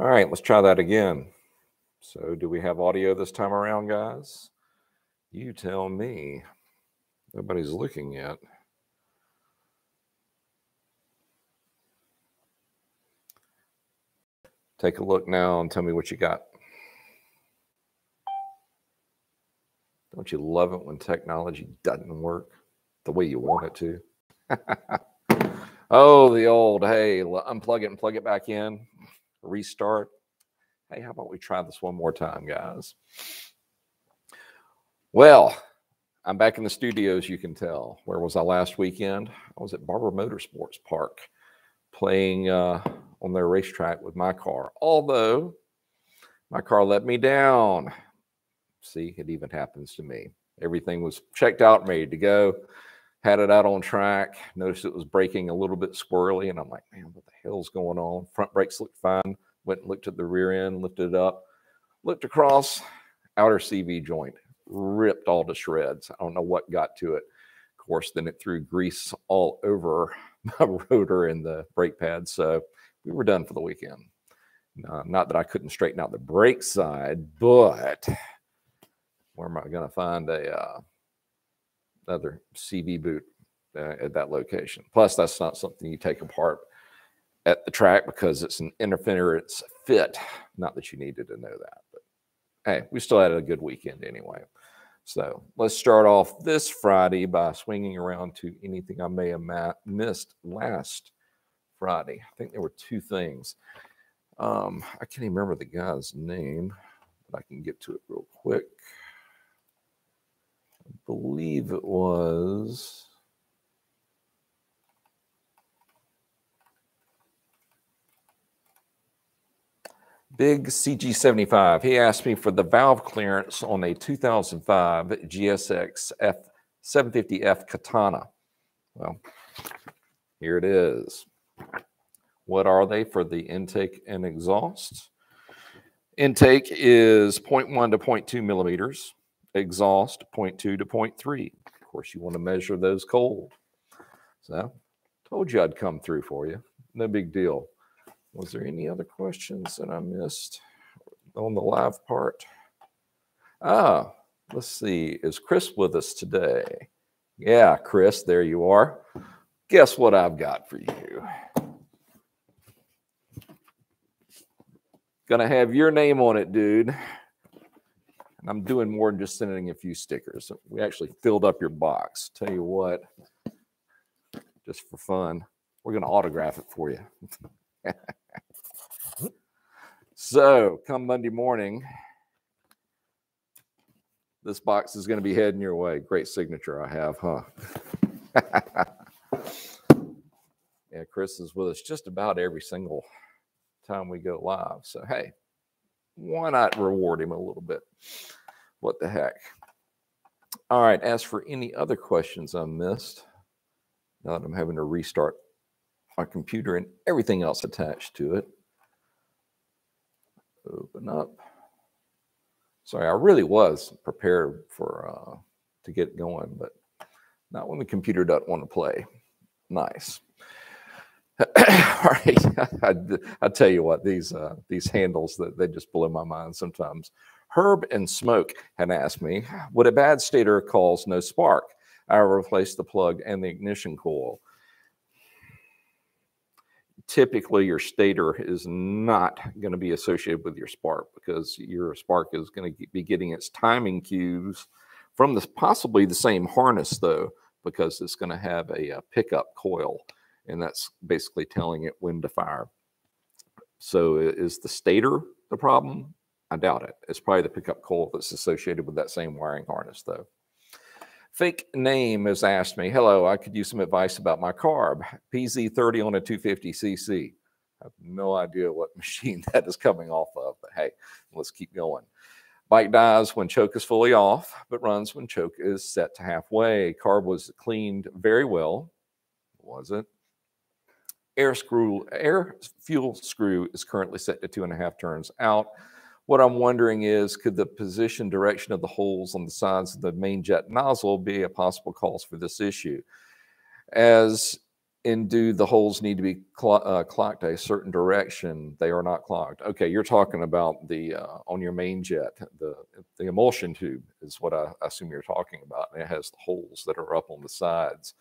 All right, let's try that again. So do we have audio this time around, guys? You tell me. Nobody's looking yet. Take a look now and tell me what you got. Don't you love it when technology doesn't work the way you want it to? oh, the old, hey, unplug it and plug it back in, restart. Hey, how about we try this one more time, guys? Well, I'm back in the studios, you can tell. Where was I last weekend? I was at Barber Motorsports Park playing uh, on their racetrack with my car. Although my car let me down. See, it even happens to me. Everything was checked out, ready to go. Had it out on track. Noticed it was braking a little bit squirrely, and I'm like, man, what the hell's going on? Front brakes looked fine. Went and looked at the rear end, lifted it up, looked across, outer CV joint, ripped all to shreds. I don't know what got to it. Of course, then it threw grease all over my rotor and the brake pads. So we were done for the weekend. Uh, not that I couldn't straighten out the brake side, but where am I going to find a uh, another CV boot uh, at that location? Plus, that's not something you take apart at the track because it's an interference fit. Not that you needed to know that, but hey, we still had a good weekend anyway. So let's start off this Friday by swinging around to anything I may have missed last Friday. I think there were two things. Um, I can't even remember the guy's name, but I can get to it real quick. Believe it was. Big CG75. He asked me for the valve clearance on a 2005 GSX F750F Katana. Well, here it is. What are they for the intake and exhaust? Intake is 0.1 to 0.2 millimeters, exhaust 0.2 to 0.3. Of course, you want to measure those cold. So, told you I'd come through for you. No big deal. Was there any other questions that I missed on the live part? Ah, let's see. Is Chris with us today? Yeah, Chris, there you are. Guess what I've got for you? Gonna have your name on it, dude. And I'm doing more than just sending a few stickers. We actually filled up your box. Tell you what, just for fun, we're gonna autograph it for you. so come Monday morning, this box is going to be heading your way. Great signature I have, huh? yeah, Chris is with us just about every single time we go live. So, hey, why not reward him a little bit? What the heck? All right. As for any other questions I missed, now that I'm having to restart my computer and everything else attached to it, open up. Sorry, I really was prepared for uh, to get going, but not when the computer doesn't want to play. Nice. All right, I, I tell you what, these uh, these handles that they just blow my mind sometimes. Herb and Smoke had asked me, would a bad stator cause no spark? I replaced the plug and the ignition coil. Typically, your stator is not going to be associated with your spark because your spark is going to be getting its timing cues from this possibly the same harness though, because it's going to have a, a pickup coil and that's basically telling it when to fire. So is the stator the problem? I doubt it. It's probably the pickup coil that's associated with that same wiring harness, though. Fake name has asked me, hello, I could use some advice about my carb, PZ30 on a 250cc. I have no idea what machine that is coming off of, but hey, let's keep going. Bike dies when choke is fully off, but runs when choke is set to halfway. Carb was cleaned very well, was it? Air screw, air fuel screw is currently set to two and a half turns out. What I'm wondering is, could the position direction of the holes on the sides of the main jet nozzle be a possible cause for this issue? As and do the holes need to be cl- uh, clocked a certain direction? They are not clocked. Okay, you're talking about the uh, on your main jet, the the emulsion tube is what I, I assume you're talking about, and it has the holes that are up on the sides.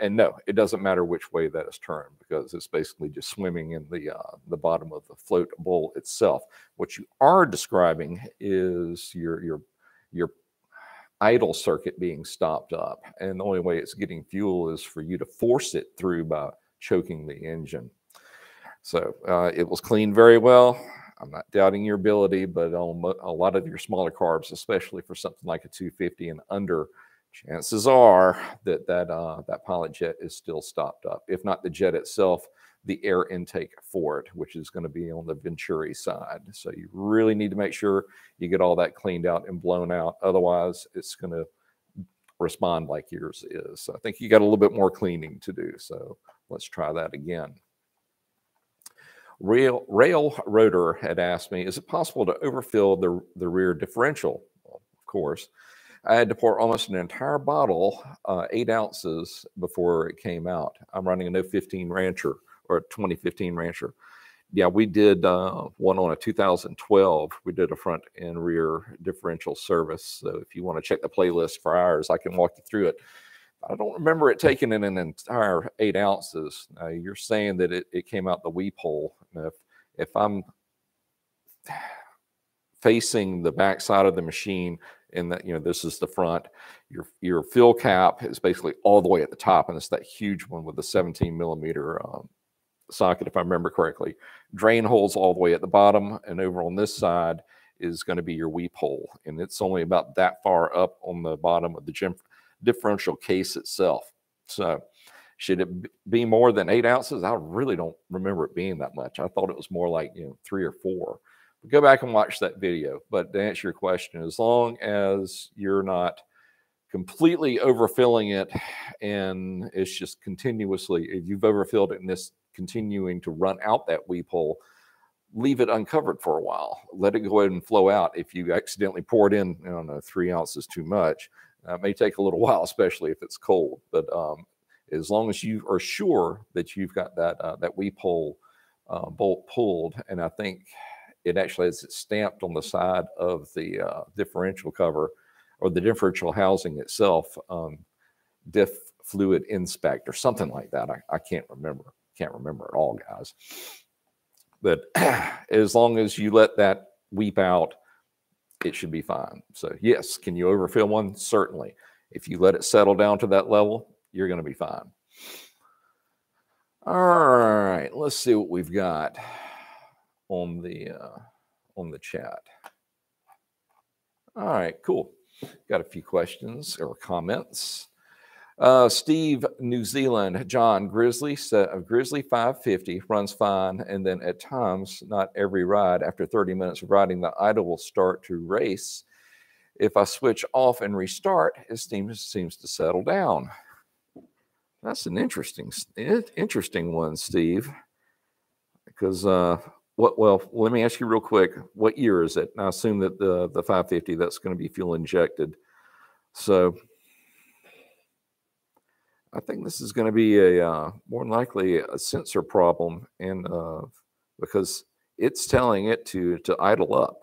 And no, it doesn't matter which way that is turned because it's basically just swimming in the uh, the bottom of the float bowl itself. What you are describing is your your your idle circuit being stopped up. And the only way it's getting fuel is for you to force it through by choking the engine. So uh, it was cleaned very well. I'm not doubting your ability, but a lot of your smaller carbs, especially for something like a 250 and under, chances are that that uh, that pilot jet is still stopped up. If not the jet itself, the air intake for it, which is going to be on the Venturi side. So you really need to make sure you get all that cleaned out and blown out. Otherwise, it's going to respond like yours is. So I think you got a little bit more cleaning to do. So let's try that again. Rail, Rail Rotor had asked me, is it possible to overfill the, the rear differential? Well, of course. I had to pour almost an entire bottle, uh, eight ounces, before it came out. I'm running a No 15 Rancher or a 2015 Rancher. Yeah, we did uh, one on a 2012. We did a front and rear differential service. So if you want to check the playlist for ours, I can walk you through it. I don't remember it taking in an entire eight ounces. Uh, you're saying that it, it came out the weep hole. If if I'm facing the back side of the machine and that you know this is the front your your fill cap is basically all the way at the top and it's that huge one with the 17 millimeter um, socket, if I remember correctly. Drain holes all the way at the bottom, and over on this side is going to be your weep hole, and it's only about that far up on the bottom of the differential case itself. So, should it be more than eight ounces? I really don't remember it being that much. I thought it was more like you know three or four. Go back and watch that video. But to answer your question, as long as you're not completely overfilling it and it's just continuously if you've overfilled it and this continuing to run out that weep hole, leave it uncovered for a while. Let it go ahead and flow out. If you accidentally pour it in, I don't know, three ounces too much, uh, it may take a little while, especially if it's cold. But um, as long as you are sure that you've got that uh, that weep hole uh, bolt pulled, and I think it actually has it stamped on the side of the uh, differential cover or the differential housing itself, um, diff fluid inspect or something like that. I, I can't remember can't remember at all, guys. But as long as you let that weep out, it should be fine. So, yes, can you overfill one? Certainly. If you let it settle down to that level, you're going to be fine. All right, let's see what we've got on the uh, on the chat. All right, cool. Got a few questions or comments. Uh, Steve, New Zealand, John, Grizzly, uh, Grizzly 550 runs fine. And then at times, not every ride, after 30 minutes of riding, the idle will start to race. If I switch off and restart, it seems, seems to settle down. That's an interesting, interesting one, Steve. Because uh, what? Well, let me ask you real quick. What year is it? I assume that the the 550 that's going to be fuel injected. So I think this is going to be a uh, more than likely a sensor problem, and uh, because it's telling it to to idle up.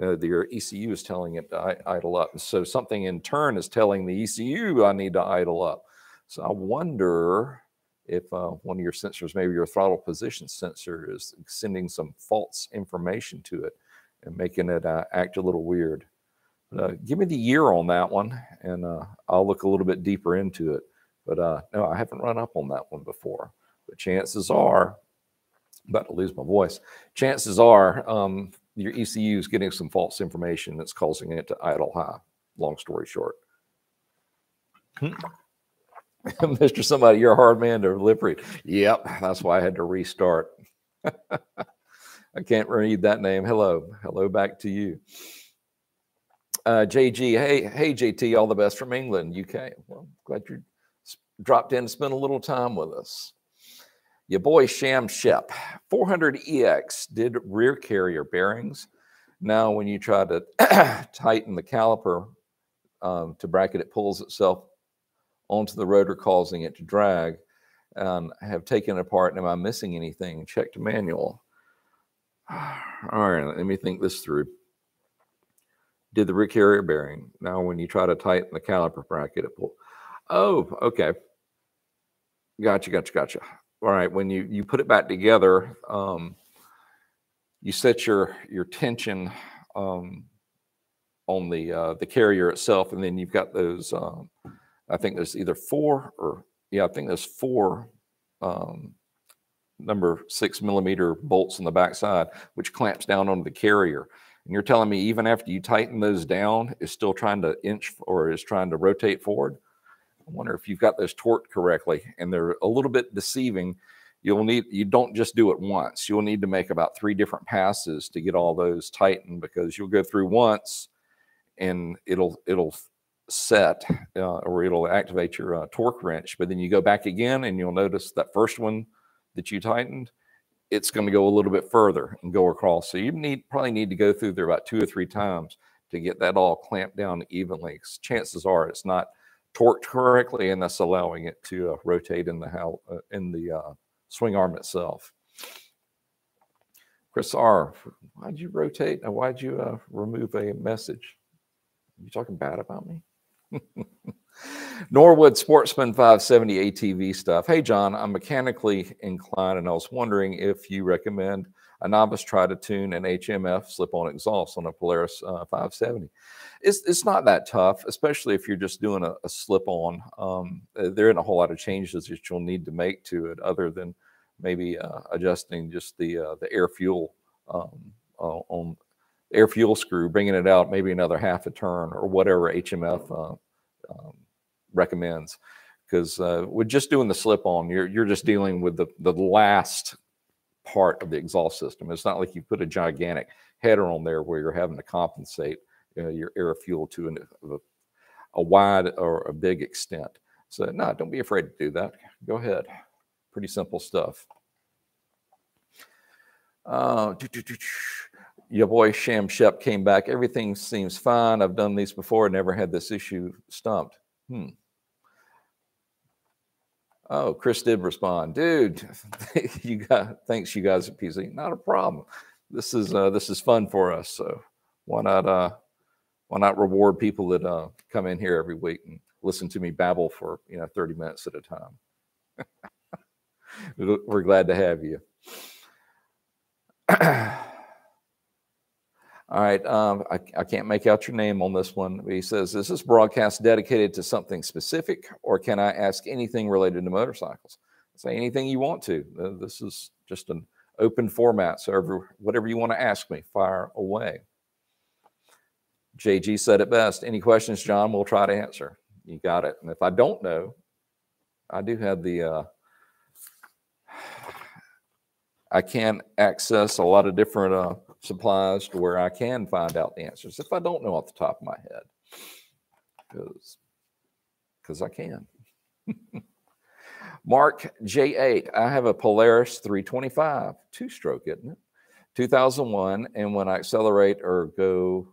Uh, your ECU is telling it to idle up. So something in turn is telling the ECU I need to idle up. So I wonder if uh, one of your sensors, maybe your throttle position sensor, is sending some false information to it and making it uh, act a little weird. Uh, give me the year on that one, and uh, I'll look a little bit deeper into it. But uh, no, I haven't run up on that one before. But chances are, I'm about to lose my voice. Chances are, um, your ECU is getting some false information that's causing it to idle high. Long story short. Mr. Somebody, you're a hard man to live read. Yep, that's why I had to restart. I can't read that name. Hello, hello back to you. Uh, JG, hey, hey, JT, all the best from England, UK. Well, glad you're dropped in and spent a little time with us. Your boy Sham Shep, 400EX did rear carrier bearings. Now, when you try to tighten the caliper um, to bracket, it pulls itself onto the rotor, causing it to drag. and have taken it apart. And am I missing anything? Checked manual. All right, let me think this through. Did the rear carrier bearing. Now, when you try to tighten the caliper bracket, it will. Oh, okay. Gotcha, gotcha, gotcha. All right, when you you put it back together, um, you set your your tension um, on the uh, the carrier itself, and then you've got those. Um, I think there's either four or yeah, I think there's four um, number six millimeter bolts on the backside, which clamps down onto the carrier. And you're telling me even after you tighten those down, it's still trying to inch or is trying to rotate forward? I wonder if you've got those torqued correctly and they're a little bit deceiving. You'll need, you don't just do it once. You'll need to make about three different passes to get all those tightened because you'll go through once and it'll, it'll set uh, or it'll activate your uh, torque wrench. But then you go back again and you'll notice that first one that you tightened, it's going to go a little bit further and go across. So you need probably need to go through there about two or three times to get that all clamped down evenly. Chances are it's not torqued correctly, and that's allowing it to uh, rotate in the how uh, in the uh, swing arm itself. Chris R, why'd you rotate? Why'd you uh, remove a message? You talking bad about me? Norwood Sportsman 570 ATV stuff. Hey, John, I'm mechanically inclined and I was wondering if you recommend a novice try to tune an HMF slip on exhaust on a Polaris uh, 570. It's, it's not that tough, especially if you're just doing a, a slip on. Um, there isn't a whole lot of changes that you'll need to make to it other than maybe uh, adjusting just the, uh, the air fuel um, on air fuel screw, bringing it out maybe another half a turn or whatever HMF uh, um, recommends. Because uh, with just doing the slip on, you're, you're just dealing with the, the last part of the exhaust system. It's not like you put a gigantic header on there where you're having to compensate uh, your air fuel to an, a, a wide or a big extent. So, no, don't be afraid to do that. Go ahead. Pretty simple stuff. Uh, your boy Sham Shep came back. Everything seems fine. I've done these before, never had this issue stumped. Hmm. Oh, Chris did respond, dude. you got thanks, you guys at PZ. Not a problem. This is uh, this is fun for us. So why not uh, why not reward people that uh, come in here every week and listen to me babble for you know 30 minutes at a time. We're glad to have you. All right, um, I, I, can't make out your name on this one. He says, is this broadcast dedicated to something specific or can I ask anything related to motorcycles? Say anything you want to. This is just an open format. So every, whatever you want to ask me, fire away. JG said it best. Any questions, John, we'll try to answer. You got it. And if I don't know, I do have the, uh, I can access a lot of different uh, supplies to where I can find out the answers if I don't know off the top of my head. Because because I can. Mark J8. I have a Polaris 325, two stroke, isn't it? 2001. And when I accelerate or go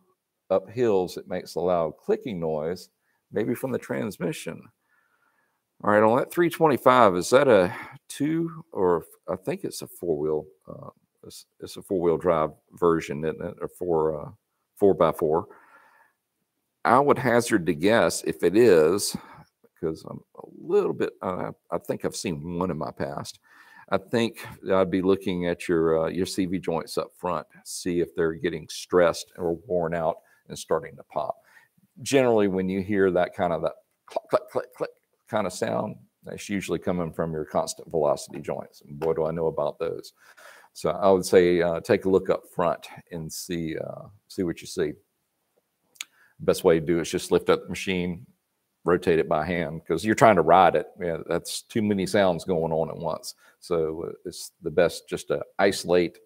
up hills, it makes a loud clicking noise, maybe from the transmission. All right, on that 325, is that a two or I think it's a four wheel uh, it's, it's a four wheel drive version, isn't it? A four uh, four by four. I would hazard to guess if it is, because I'm a little bit. Uh, I think I've seen one in my past. I think I'd be looking at your uh, your CV joints up front, see if they're getting stressed or worn out and starting to pop. Generally, when you hear that kind of that click click click click kind of sound, that's usually coming from your constant velocity joints. And boy, do I know about those. So I would say uh, take a look up front and see uh, see what you see. Best way to do it is just lift up the machine, rotate it by hand because you're trying to ride it. Yeah, that's too many sounds going on at once. So uh, it's the best just to isolate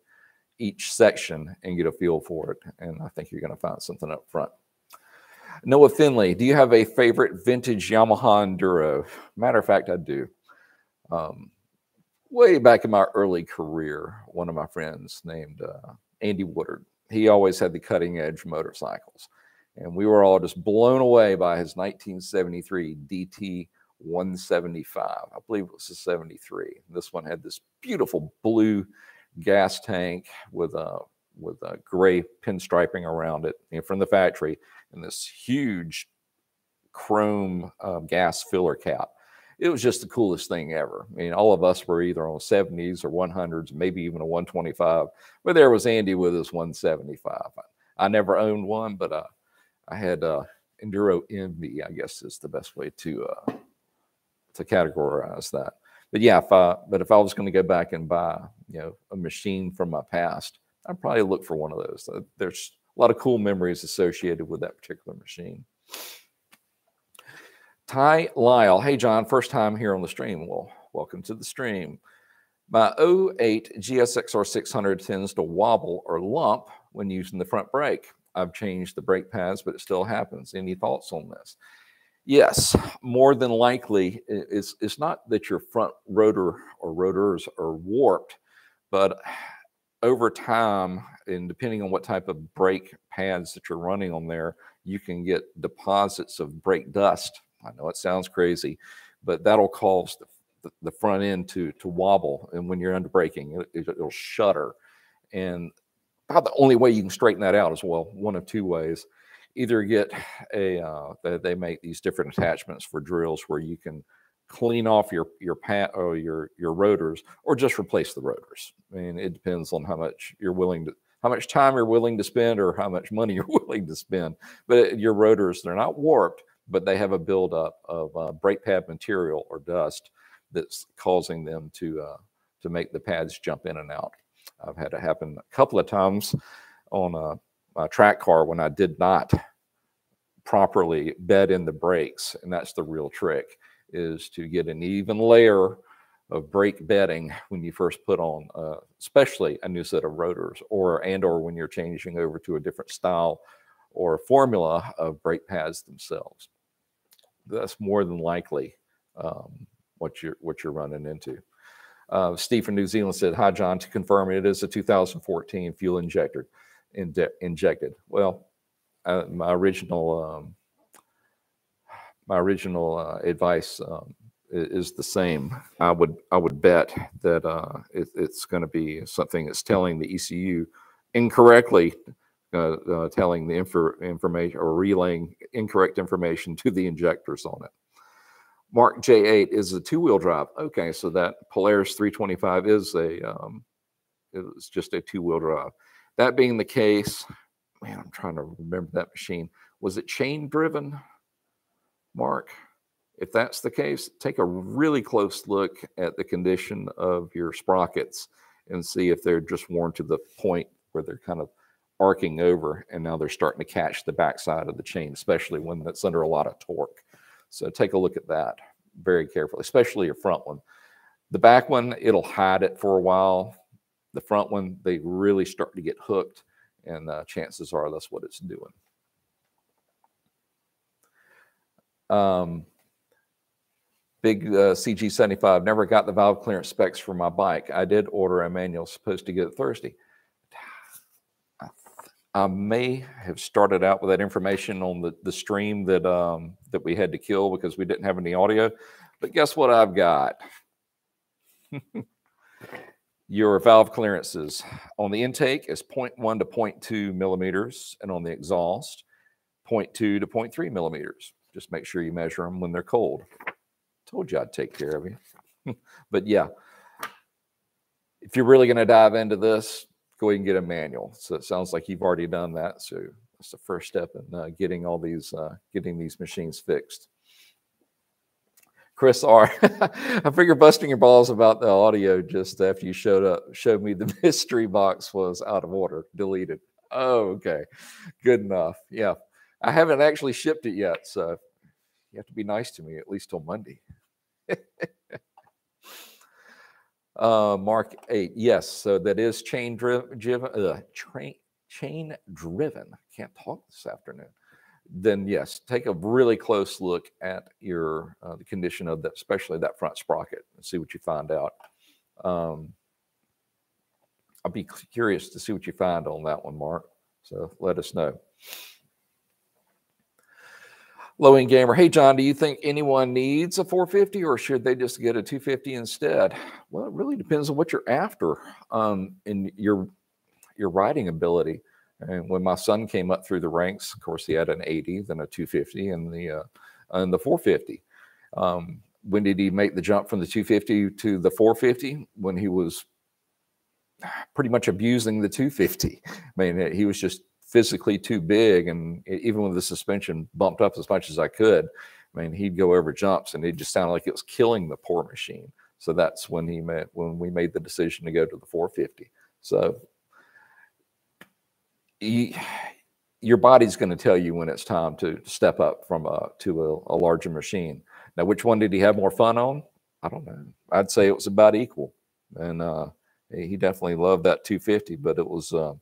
each section and get a feel for it. And I think you're going to find something up front. Noah Finley, do you have a favorite vintage Yamaha Enduro? Matter of fact, I do. Um, way back in my early career, one of my friends named uh, Andy Woodard, he always had the cutting edge motorcycles. And we were all just blown away by his 1973 DT 175. I believe it was a 73. This one had this beautiful blue gas tank with a with a gray pinstriping around it know, from the factory, and this huge chrome uh, gas filler cap. It was just the coolest thing ever. I mean, all of us were either on 70s or 100s, maybe even a 125. But there was Andy with his 175. I never owned one, but uh, I had uh, enduro envy. I guess is the best way to uh, to categorize that. But yeah, if I, but if I was going to go back and buy, you know, a machine from my past, I'd probably look for one of those. Uh, there's a lot of cool memories associated with that particular machine. Ty Lyle. Hey, John, first time here on the stream. Well, welcome to the stream. My 08 GSXR 600 tends to wobble or lump when using the front brake. I've changed the brake pads, but it still happens. Any thoughts on this? Yes, more than likely, it's, it's not that your front rotor or rotors are warped, but over time, and depending on what type of brake pads that you're running on there, you can get deposits of brake dust. I know it sounds crazy, but that'll cause the, the, front end to to wobble, and when you're under braking, it, it'll shudder. And about the only way you can straighten that out is well, one of two ways. Either get a uh, they make these different attachments for drills where you can clean off your your pat or your your rotors or just replace the rotors. I mean, it depends on how much you're willing to how much time you're willing to spend or how much money you're willing to spend. But your rotors, they're not warped, but they have a buildup of uh, brake pad material or dust that's causing them to uh, to make the pads jump in and out. I've had it happen a couple of times on a, a track car when I did not properly bed in the brakes, and that's the real trick is to get an even layer of brake bedding when you first put on, uh, especially a new set of rotors, or and or when you're changing over to a different style or formula of brake pads themselves. That's more than likely um, what you're what you're running into. Uh, Steve from New Zealand said, "Hi, John. To confirm, it is a 2014 fuel injector in injected." Well, uh, my original um, my original uh, advice um, is the same. I would I would bet that uh, it, it's going to be something that's telling the ECU incorrectly, uh, uh, telling the info, information or relaying incorrect information to the injectors on it. Mark J8 is a two-wheel drive. Okay, so that Polaris 325 is a um, it's just a two-wheel drive. That being the case, man, I'm trying to remember that machine. Was it chain driven? Mark, if that's the case, take a really close look at the condition of your sprockets and see if they're just worn to the point where they're kind of arcing over and now they're starting to catch the backside of the chain, especially when that's under a lot of torque. So take a look at that very carefully, especially your front one. The back one, it'll hide it for a while. The front one, they really start to get hooked, and uh, chances are that's what it's doing. Um, big uh, CG75, never got the valve clearance specs for my bike. I did order a manual, supposed to get it Thursday. I may have started out with that information on the, the stream that um, that we had to kill because we didn't have any audio. But guess what I've got? Your valve clearances on the intake is 0.1 to 0.2 millimeters, and on the exhaust, 0.2 to 0.3 millimeters. Just make sure you measure them when they're cold. Told you I'd take care of you. but yeah, if you're really going to dive into this, go ahead and get a manual. So it sounds like you've already done that. So that's the first step in uh, getting all these uh, getting these machines fixed. Chris R. I figure busting your balls about the audio just after you showed up showed me the mystery box was out of order, deleted. Oh, okay, good enough. Yeah, I haven't actually shipped it yet, so you have to be nice to me at least till Monday. uh, Mark eight, yes. So that is chain driven. Uh, chain driven. I Can't talk this afternoon. Then yes, take a really close look at your uh, the condition of that, especially that front sprocket, and see what you find out. Um, I'll be curious to see what you find on that one, Mark. So let us know. Low end gamer. Hey, John, do you think anyone needs a 450 or should they just get a 250 instead? Well, it really depends on what you're after um, in your your riding ability. And when my son came up through the ranks, of course, he had an 80, then a 250, and the uh, and the 450. Um, when did he make the jump from the 250 to the 450? When he was pretty much abusing the 250. I mean, he was just physically too big, and even with the suspension bumped up as much as I could, I mean, he'd go over jumps, and it just sounded like it was killing the poor machine. So that's when he met when we made the decision to go to the 450. So your body's going to tell you when it's time to step up from a to a, a larger machine. Now, which one did he have more fun on? I don't know. I'd say it was about equal, and uh, he definitely loved that 250. But it was uh,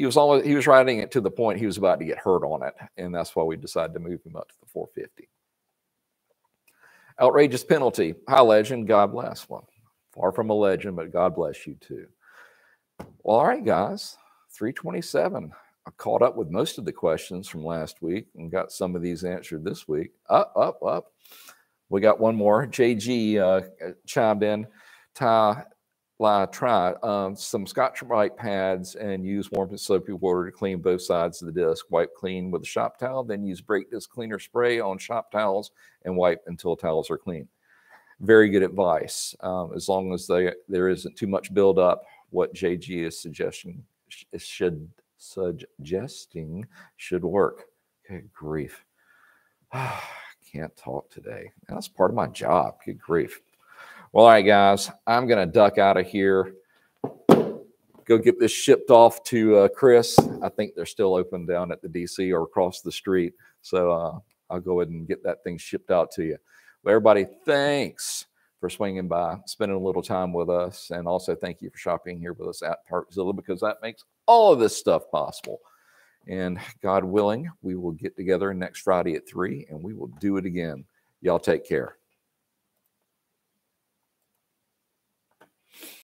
he was always he was riding it to the point he was about to get hurt on it, and that's why we decided to move him up to the 450. Outrageous penalty. Hi, legend. God bless. Well, far from a legend, but God bless you too. Well, all right, guys. 327. I caught up with most of the questions from last week and got some of these answered this week. Up, up, up. We got one more. JG uh, chimed in. Ty, La, try um, some Scotch-Brite pads and use warm and soapy water to clean both sides of the disc. Wipe clean with a shop towel, then use brake disc cleaner spray on shop towels and wipe until towels are clean. Very good advice. Um, as long as they, there isn't too much buildup, what JG is suggesting should suggesting should work. Good grief. Can't talk today. That's part of my job. Good grief. Well, all right, guys, I'm going to duck out of here. Go get this shipped off to uh, Chris. I think they're still open down at the DC or across the street. So uh, I'll go ahead and get that thing shipped out to you. Everybody, thanks for swinging by, spending a little time with us. And also thank you for shopping here with us at Partzilla because that makes all of this stuff possible. And God willing, we will get together next Friday at 3 and we will do it again. Y'all take care.